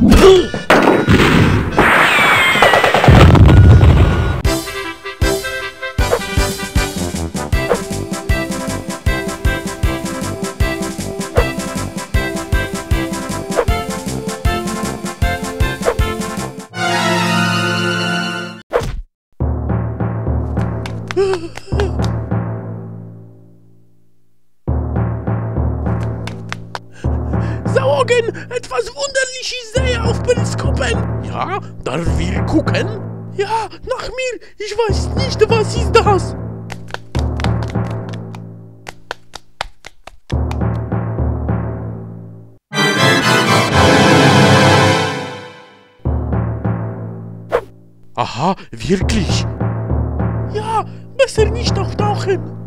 Ha ha ha! Saugen! Etwas Wunderliches sehe auf Periskopen! Ja, darf wir gucken? Ja, nach mir! Ich weiß nicht, was ist das? Aha, wirklich? Ja, besser nicht auftauchen!